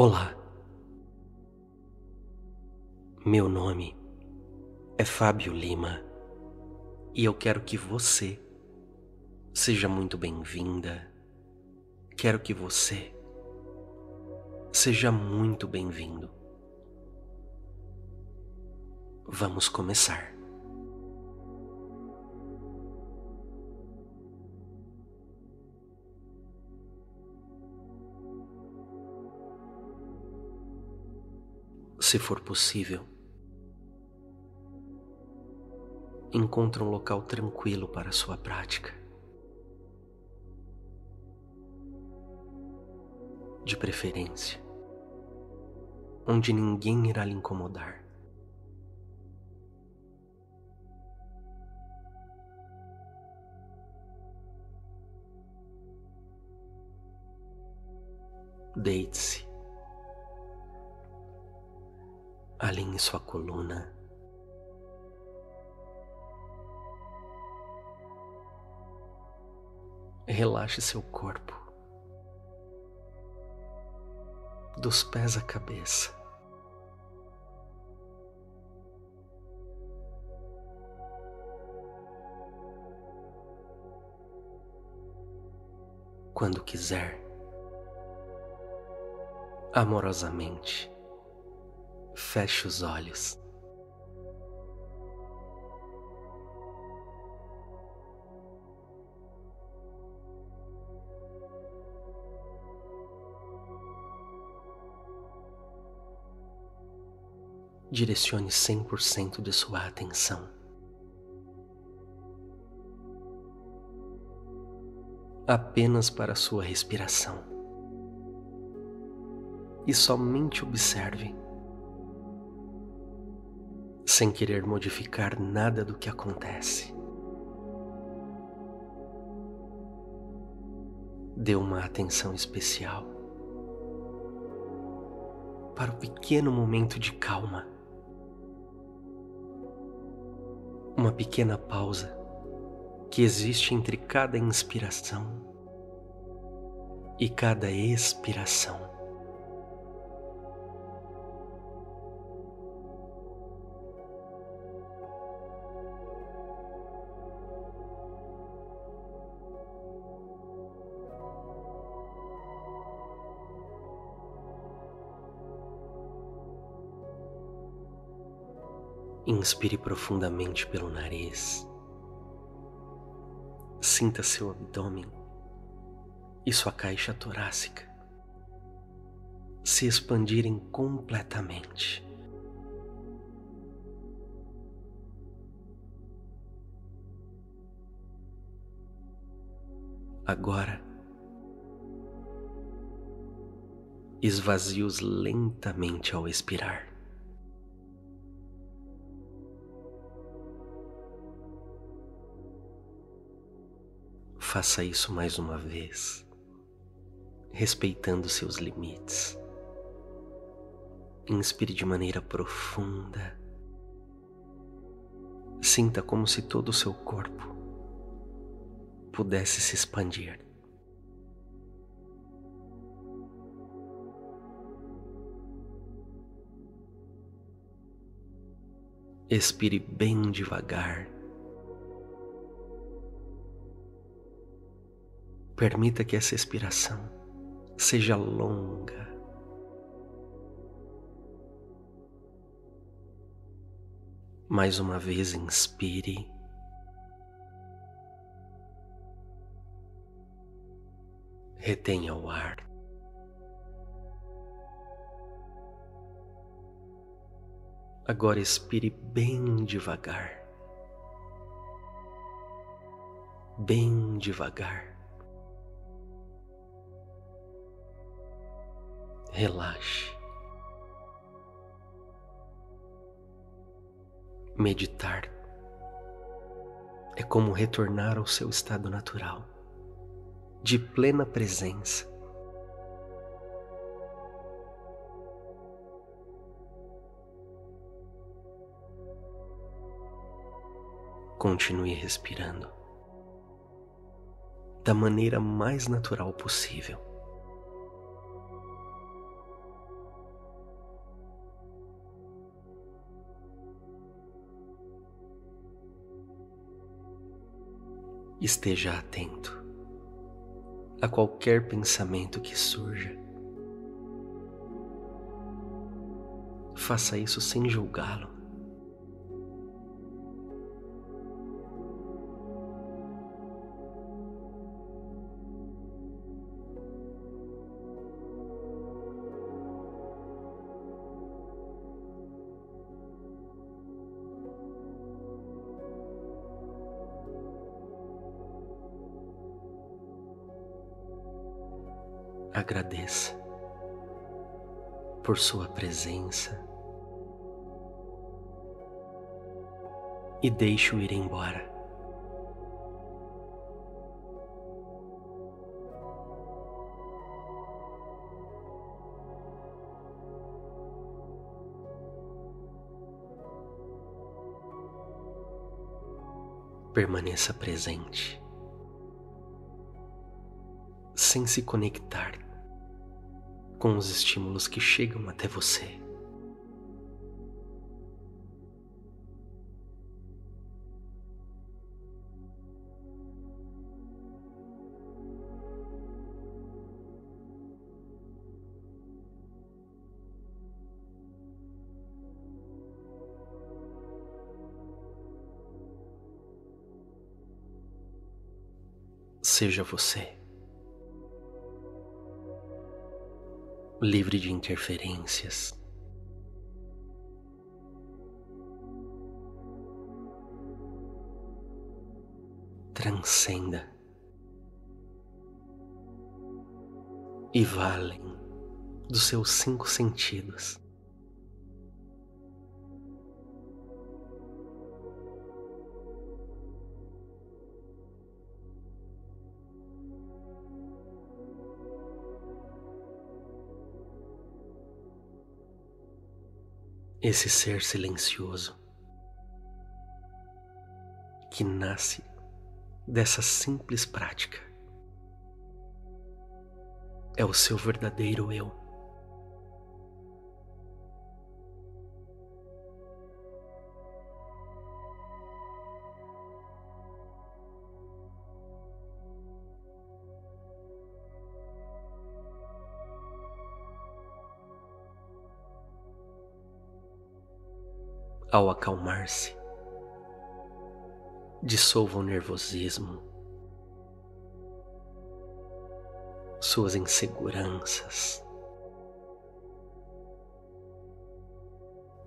Olá, meu nome é Fábio Lima e eu quero que você seja muito bem-vinda. Quero que você seja muito bem-vindo. Vamos começar. Se for possível, encontre um local tranquilo para sua prática. De preferência, onde ninguém irá lhe incomodar. Deite-se Alinhe sua coluna. Relaxe seu corpo, dos pés à cabeça. Quando quiser, amorosamente Feche os olhos. Direcione 100% de sua atenção apenas para sua respiração e somente observe sem querer modificar nada do que acontece. Dê uma atenção especial para o pequeno momento de calma. Uma pequena pausa que existe entre cada inspiração e cada expiração. Inspire profundamente pelo nariz. Sinta seu abdômen e sua caixa torácica se expandirem completamente. Agora, esvazie-os lentamente ao expirar. Faça isso mais uma vez, respeitando seus limites. Inspire de maneira profunda. Sinta como se todo o seu corpo pudesse se expandir. Expire bem devagar Permita que essa expiração seja longa. Mais uma vez, inspire. Retenha o ar. Agora expire bem devagar. Bem devagar. Relaxe. Meditar é como retornar ao seu estado natural, de plena presença. Continue respirando da maneira mais natural possível. Esteja atento a qualquer pensamento que surja. Faça isso sem julgá-lo. Agradeça por sua presença e deixe-o ir embora. Permaneça presente, sem se conectar com os estímulos que chegam até você. Seja você. Livre de interferências. Transcenda e vá além dos seus cinco sentidos. Esse ser silencioso que nasce dessa simples prática é o seu verdadeiro eu. Ao acalmar-se, dissolva o nervosismo, suas inseguranças,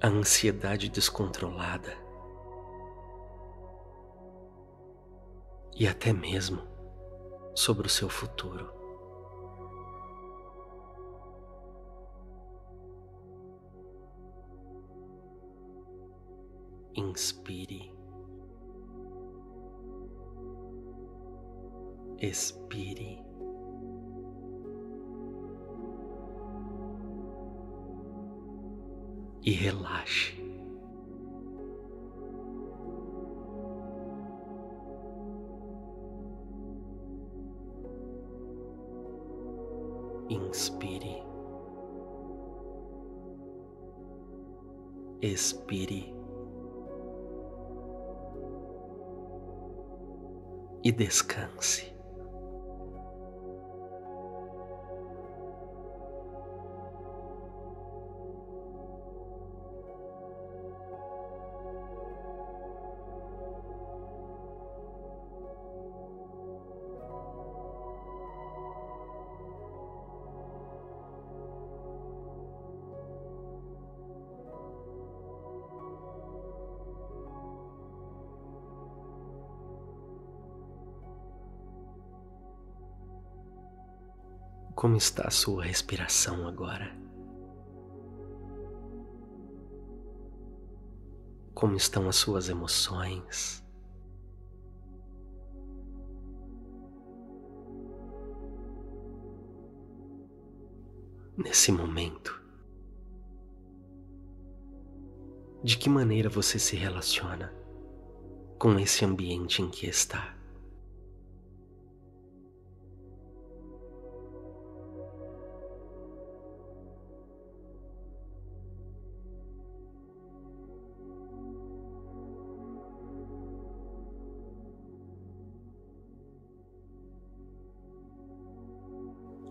a ansiedade descontrolada. E até mesmo sobre o seu futuro. Inspire, expire. E relaxe. Inspire, expire. E descanse. Como está a sua respiração agora? Como estão as suas emoções? Nesse momento, de que maneira você se relaciona com esse ambiente em que está?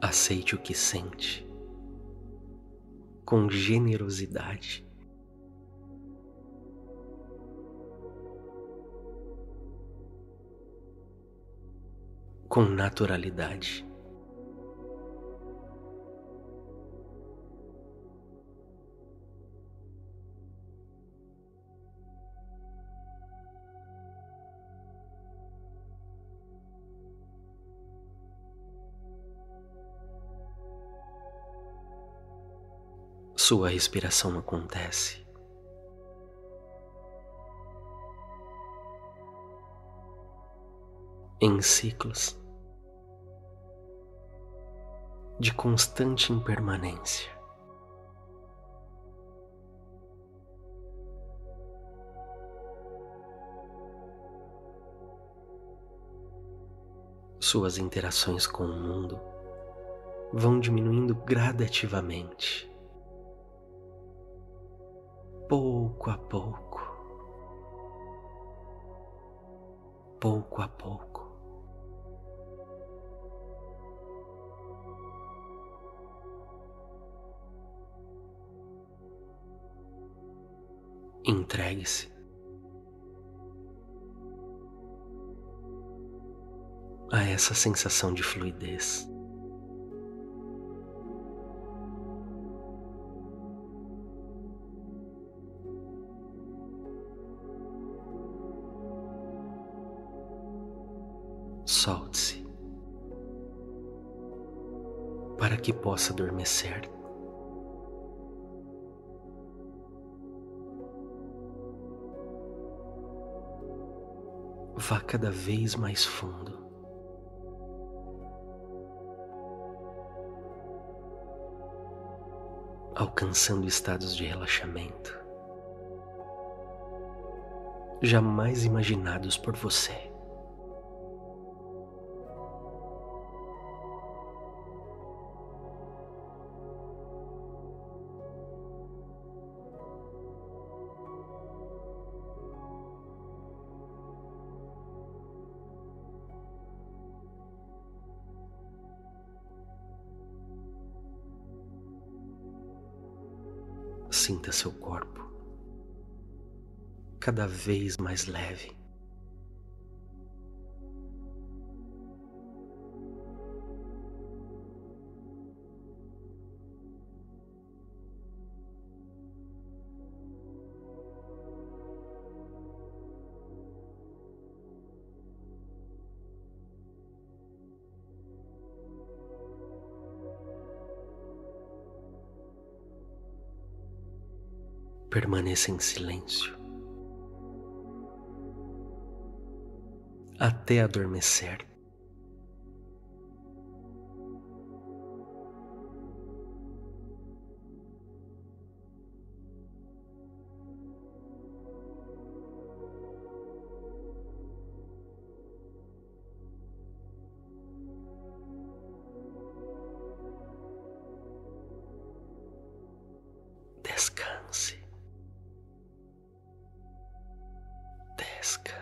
Aceite o que sente com generosidade. Com naturalidade. Sua respiração acontece. Em ciclos de constante impermanência. Suas interações com o mundo vão diminuindo gradativamente pouco a pouco, pouco a pouco. Entregue-se a essa sensação de fluidez. Para que possa adormecer. Vá cada vez mais fundo. Alcançando estados de relaxamento jamais imaginados por você. Cada vez mais leve. permaneça em silêncio até adormecer. descanse. Descanse.